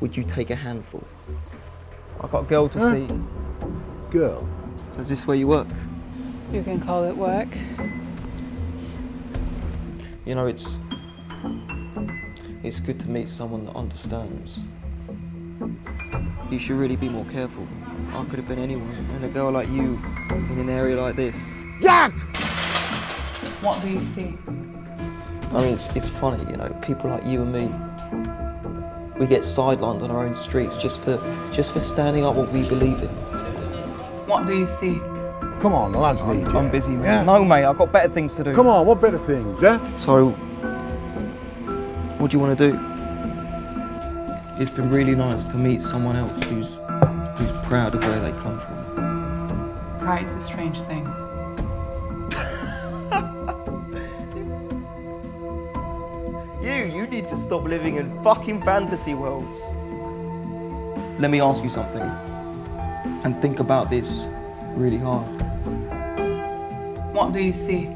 would you take a handful? I've got a girl to Huh? see. Girl. So is this where you work? You can call it work. You know, it's it's good to meet someone that understands. You should really be more careful. I could have been anyone, and a girl like you in an area like this. Jack! What do you see? I mean, it's, it's funny, you know, people like you and me, we get sidelined on our own streets just for just for standing up what we believe in. What do you see? Come on, the lads need you. I'm busy. Yeah. No, mate, I've got better things to do. Come on, what better things, yeah? So, what do you want to do? It's been really nice to meet someone else who's who's proud of where they come from. Pride's a strange thing. You, you need to stop living in fucking fantasy worlds. Let me ask you something, and think about this really hard. What do you see?